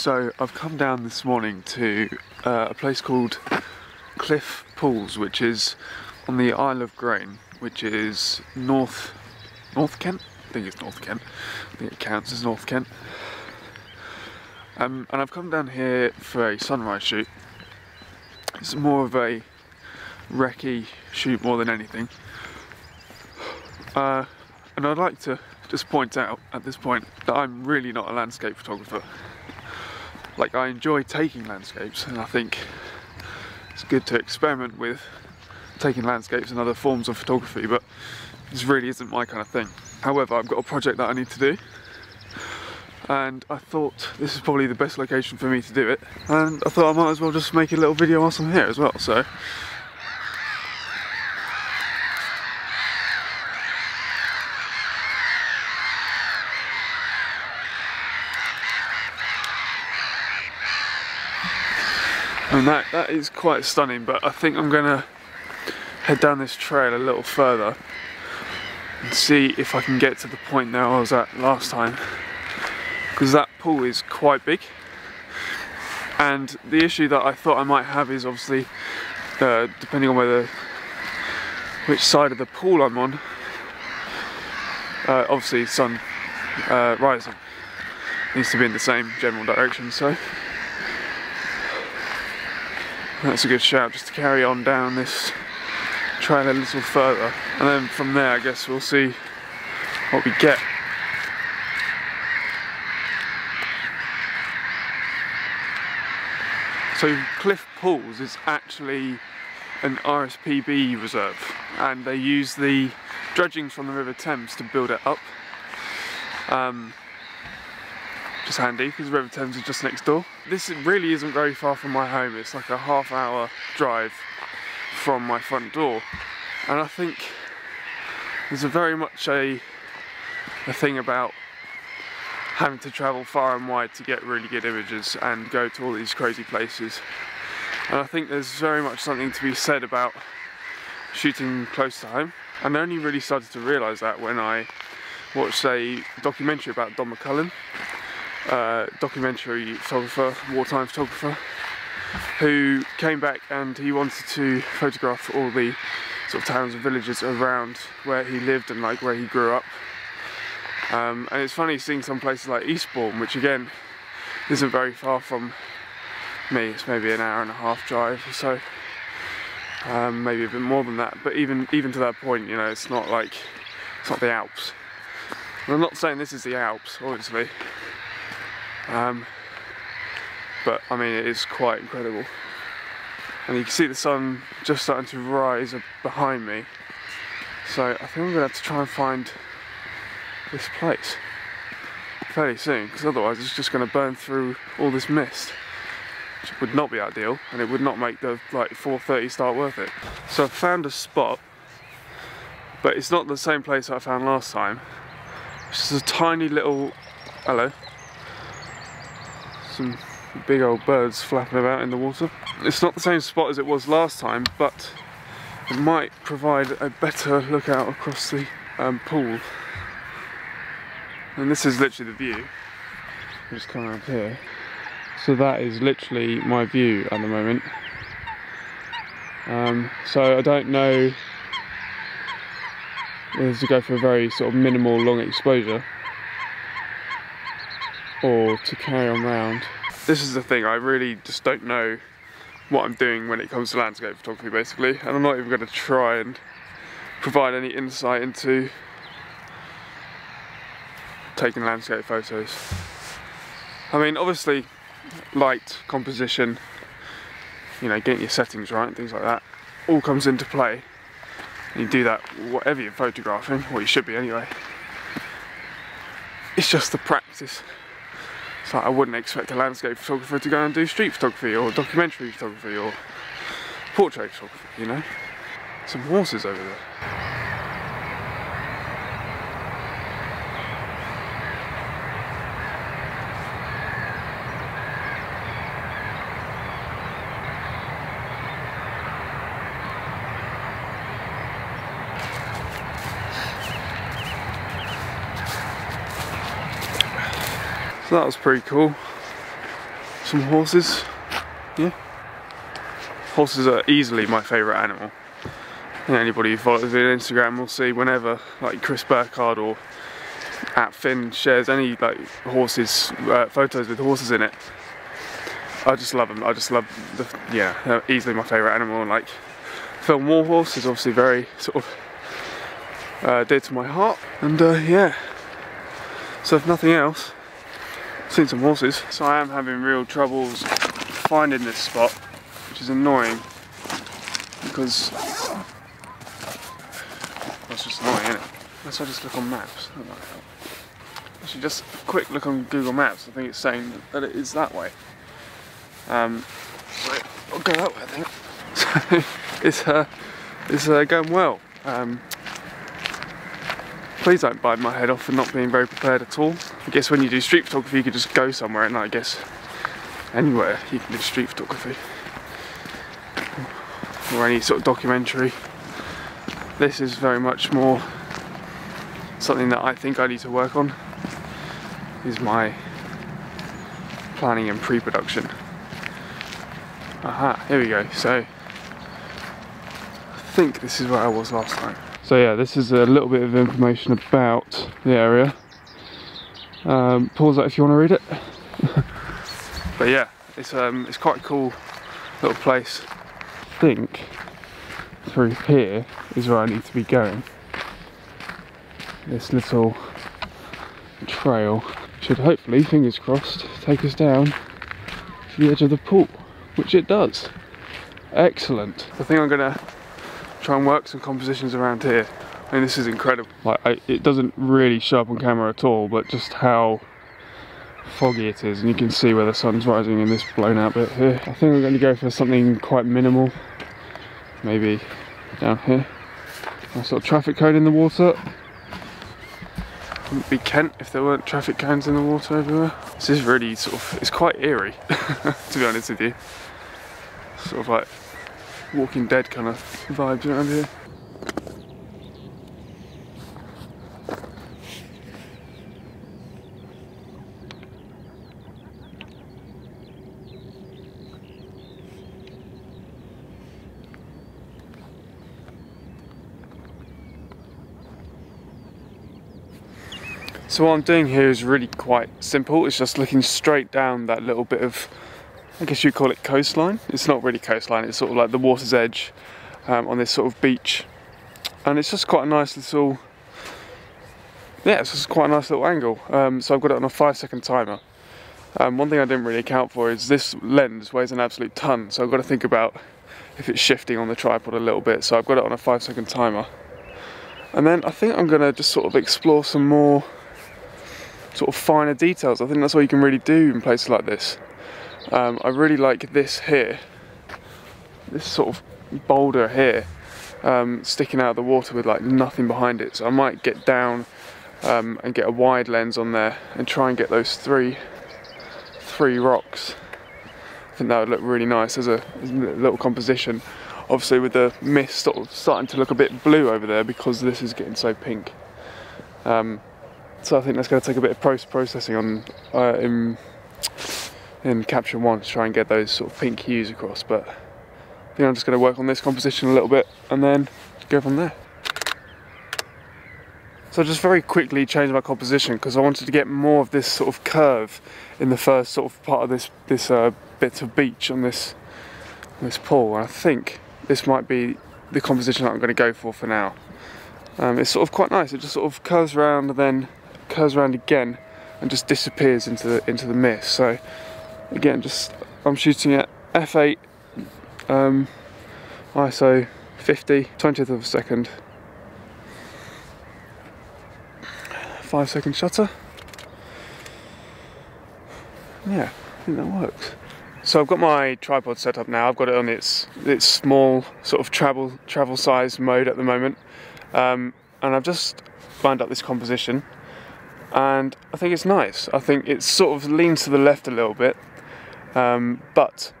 So I've come down this morning to uh, a place called Cliffe Pools, which is on the Isle of Grain, which is north North Kent. I think it's North Kent. I think it counts as North Kent. Um, and I've come down here for a sunrise shoot. It's more of a recce shoot more than anything. Uh, and I'd like to just point out at this point that I'm really not a landscape photographer. Like I enjoy taking landscapes and I think it's good to experiment with taking landscapes and other forms of photography but this really isn't my kind of thing. However, I've got a project that I need to do and I thought this is probably the best location for me to do it and I thought I might as well just make a little video whilst I'm here as well so And that, that is quite stunning, but I think I'm gonna head down this trail a little further and see if I can get to the point that I was at last time. Because that pool is quite big. And the issue that I thought I might have is obviously, uh, depending on whether, which side of the pool I'm on, uh, obviously sun uh, rising needs to be in the same general direction, so that's a good shout just to carry on down this trail a little further and then from there I guess we'll see what we get. So Cliffe Pools is actually an RSPB reserve and they use the dredgings from the River Thames to build it up. Um, just handy because River Thames is just next door. This really isn't very far from my home. It's like a half hour drive from my front door. And I think there's a very much a, a thing about having to travel far and wide to get really good images and go to all these crazy places. And I think there's very much something to be said about shooting close to home. And I only really started to realise that when I watched a documentary about Don McCullin uh, documentary photographer, wartime photographer, who came back and he wanted to photograph all the sort of towns and villages around where he lived and like where he grew up. Um, and it's funny seeing some places like Eastbourne, which again isn't very far from me. It's maybe an hour and a half drive or so, um, maybe a bit more than that. But even even to that point, you know, it's not like it's not the Alps. And I'm not saying this is the Alps, obviously. Um, but I mean, it is quite incredible. And you can see the sun just starting to rise behind me. So I think I'm gonna have to try and find this place fairly soon, because otherwise it's just gonna burn through all this mist. Which would not be ideal, and it would not make the like 4.30 start worth it. So I found a spot, but it's not the same place I found last time. It's just a tiny little, hello, some big old birds flapping about in the water. It's not the same spot as it was last time, but it might provide a better lookout across the um, pool. And this is literally the view. i just come around here. So that is literally my view at the moment. Um, so I don't know whether to go for a very sort of minimal long exposure or to carry on round. This is the thing, I really just don't know what I'm doing when it comes to landscape photography basically and I'm not even going to try and provide any insight into taking landscape photos. I mean obviously light, composition, you know getting your settings right and things like that all comes into play and you do that whatever you're photographing, or you should be anyway. It's just the practice so I wouldn't expect a landscape photographer to go and do street photography or documentary photography or portrait photography, you know? Some horses over there. So that was pretty cool. some horses. Yeah. Horses are easily my favourite animal. And anybody who follows me on Instagram will see whenever like Chris Burkard or at Finn shares any like horses uh, photos with horses in it. I just love them. I just love the yeah, they're easily my favourite animal. Like film Warhorse is obviously very sort of uh, dear to my heart. And uh, yeah, so if nothing else, seen some horses. So I am having real troubles finding this spot, which is annoying because that's just annoying, isn't it? Unless I just look on maps. Actually, just a quick look on Google Maps. I think it's saying that it is that way. Um, so I'll go that way, I think. So it's uh, it's uh, going well. Um, please don't bite my head off for not being very prepared at all. I guess when you do street photography you could just go somewhere and I guess anywhere you can do street photography. Or any sort of documentary. This is very much more something that I think I need to work on is my planning and pre-production. Aha, here we go. So I think this is where I was last time. So yeah, this is a little bit of information about the area. Um, pause that if you want to read it. but yeah, it's um, it's quite a cool little place. I think through here is where I need to be going. This little trail should hopefully, fingers crossed, take us down to the edge of the pool, which it does. Excellent. I think I'm gonna try and work some compositions around here. I mean, this is incredible. Like, I, it doesn't really show up on camera at all, but just how foggy it is, and you can see where the sun's rising in this blown out bit here. I think we're going to go for something quite minimal, maybe down here. Nice little traffic cone in the water. Wouldn't be Kent if there weren't traffic cones in the water everywhere. This is really sort of, it's quite eerie, to be honest with you. Sort of like Walking Dead kind of vibes around here. So what I'm doing here is really quite simple. It's just looking straight down that little bit of I guess you'd call it coastline. It's not really coastline, it's sort of like the water's edge um, on this sort of beach. And it's just quite a nice little, yeah, it's just quite a nice little angle. Um, so I've got it on a five second timer. Um, one thing I didn't really account for is this lens weighs an absolute ton, so I've got to think about if it's shifting on the tripod a little bit. So I've got it on a five second timer. And then I think I'm going to just sort of explore some more sort of finer details. I think that's what you can really do in places like this. Um, I really like this here, this sort of boulder here, um, sticking out of the water with like nothing behind it. So I might get down um, and get a wide lens on there and try and get those three, three rocks. I think that would look really nice as a, little composition. Obviously with the mist sort of starting to look a bit blue over there because this is getting so pink. Um, so I think that's going to take a bit of post processing on uh, in in Capture One to try and get those sort of pink hues across. But I think I'm just going to work on this composition a little bit and then go from there. So I just very quickly changed my composition because I wanted to get more of this sort of curve in the first sort of part of this this uh, bit of beach on this on this pool. And I think this might be the composition that I'm going to go for for now. Um, it's sort of quite nice. It just sort of curves around and then curves around again and just disappears into the into the mist. So again just I'm shooting at f8 um, ISO 50 20th of a second. 5 second shutter. Yeah I think that works. So I've got my tripod set up now. I've got it on its its small sort of travel travel size mode at the moment. Um, and I've just lined up this composition. And I think it's nice. I think it sort of leans to the left a little bit um, but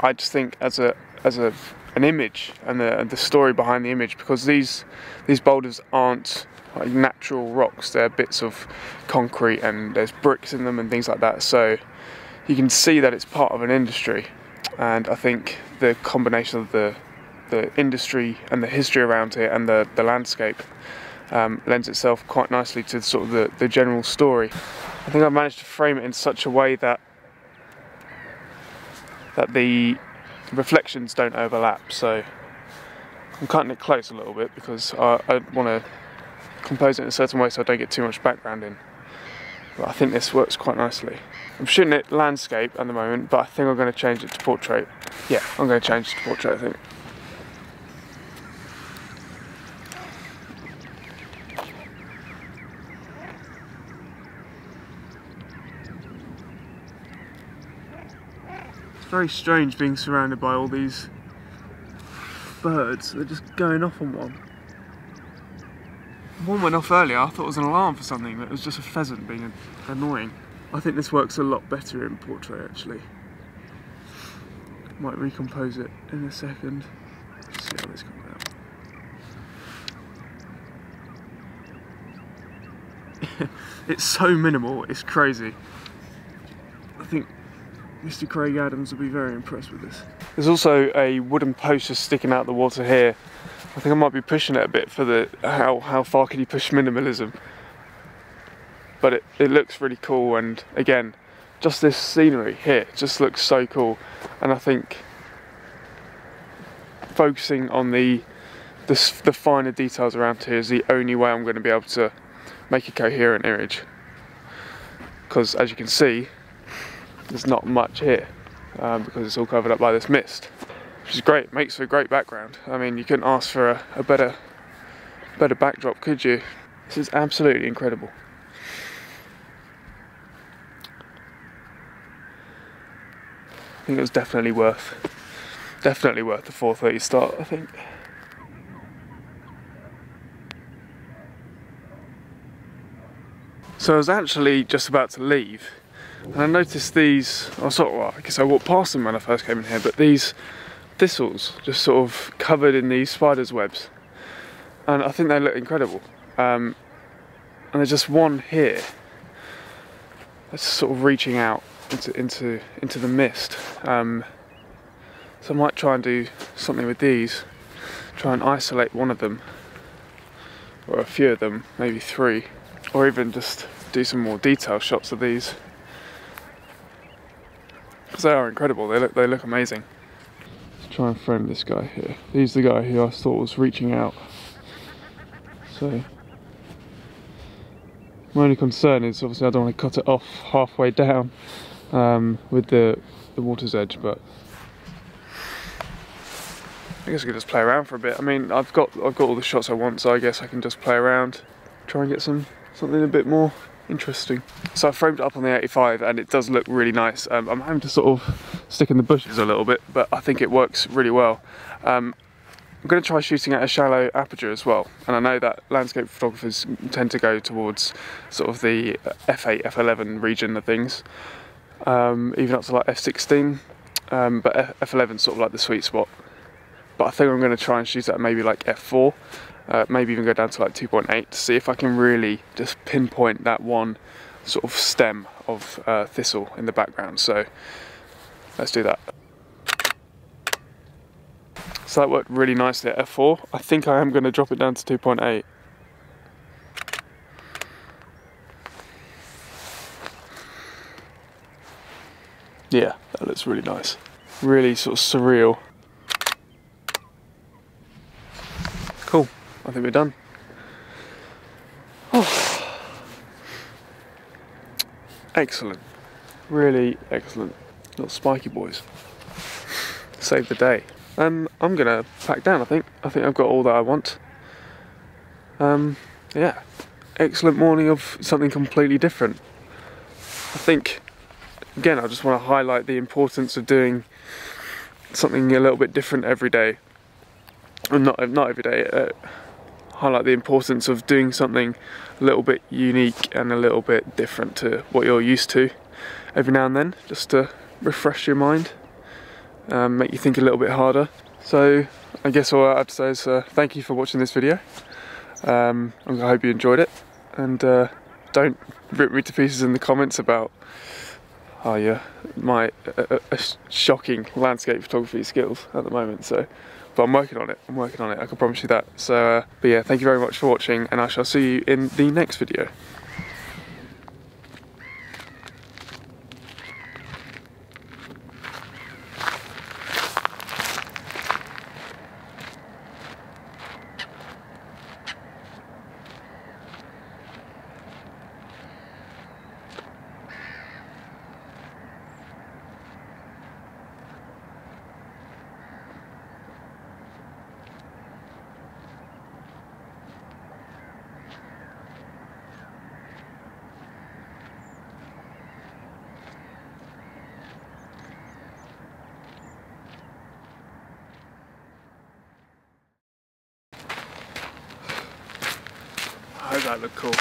I just think as a as a an image and the, and the story behind the image because these these boulders aren't like natural rocks. They're bits of concrete and there's bricks in them and things like that. So you can see that it's part of an industry, and I think the combination of the the industry and the history around it and the, the landscape um, lends itself quite nicely to sort of the, the general story. I think I've managed to frame it in such a way that that the reflections don't overlap. So I'm cutting it close a little bit because I, I want to compose it in a certain way so I don't get too much background in. But I think this works quite nicely. I'm shooting it landscape at the moment, but I think I'm going to change it to portrait. Yeah, I'm going to change it to portrait, I think. It's very strange being surrounded by all these birds. They're just going off on one. One went off earlier. I thought it was an alarm for something, but it was just a pheasant being annoying. I think this works a lot better in portrait actually. Might recompose it in a second. Let's see how this comes out. it's so minimal, it's crazy. I think Mr. Craig Adams will be very impressed with this. There's also a wooden post just sticking out the water here. I think I might be pushing it a bit for the how how far can you push minimalism. But it, it looks really cool and again, just this scenery here just looks so cool and I think focusing on the the, the finer details around here is the only way I'm going to be able to make a coherent image because as you can see there's not much here um, because it's all covered up by this mist which is great makes for a great background. I mean you couldn't ask for a, a better better backdrop could you? This is absolutely incredible. I think it was definitely worth definitely worth the 4.30 start I think. So I was actually just about to leave and I noticed these, I sort of, well, I guess I walked past them when I first came in here, but these thistles just sort of covered in these spiders' webs. And I think they look incredible. Um, and there's just one here that's sort of reaching out into into into the mist. Um, so I might try and do something with these. Try and isolate one of them, or a few of them, maybe three, or even just do some more detail shots of these because they are incredible. They look they look amazing. Let's try and frame this guy here. He's the guy who I thought was reaching out. So my only concern is obviously I don't want to cut it off halfway down um, with the the water's edge, but I guess I could just play around for a bit. I mean, I've got I've got all the shots I want, so I guess I can just play around, try and get some something a bit more interesting. So I framed it up on the 85 and it does look really nice. Um, I'm having to sort of stick in the bushes a little bit, but I think it works really well. Um, I'm going to try shooting at a shallow aperture as well, and I know that landscape photographers tend to go towards sort of the f8, f11 region of things, um, even up to like f16, um, but f11 sort of like the sweet spot. But I think I'm going to try and shoot at maybe like f4, uh, maybe even go down to like 2.8 to see if I can really just pinpoint that one sort of stem of uh, thistle in the background. So let's do that. So that worked really nicely at f4. I think I am going to drop it down to 2.8. Yeah, that looks really nice. Really sort of surreal. Cool. I think we're done. Oh. Excellent. Really excellent. Little spiky boys. Save the day. Um, I'm gonna pack down. I think. I think I've got all that I want. Um, yeah, excellent morning of something completely different. I think, again, I just want to highlight the importance of doing something a little bit different every day. And not not every day. Uh, highlight the importance of doing something a little bit unique and a little bit different to what you're used to every now and then, just to refresh your mind, um, make you think a little bit harder. So I guess all I have to say is uh, thank you for watching this video. Um, I hope you enjoyed it and uh, don't rip me to pieces in the comments about are your my uh, uh, shocking landscape photography skills at the moment. So, but I'm working on it. I'm working on it. I can promise you that. So, uh, but yeah, thank you very much for watching, and I shall see you in the next video. That look cool.